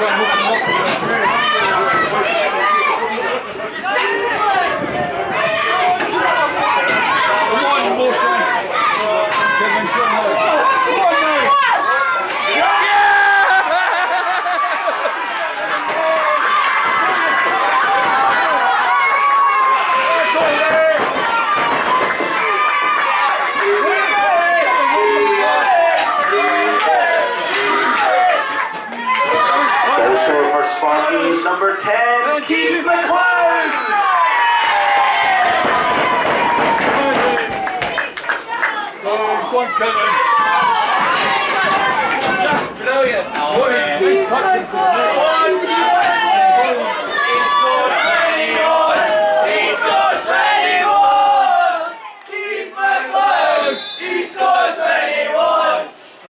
try and hook him up. Come on, Wilson. Kevin, come on. Come on, man. Scorer for Sparkies, number 10, Keith McLeod. Just brilliant. Oh, what he's touching to the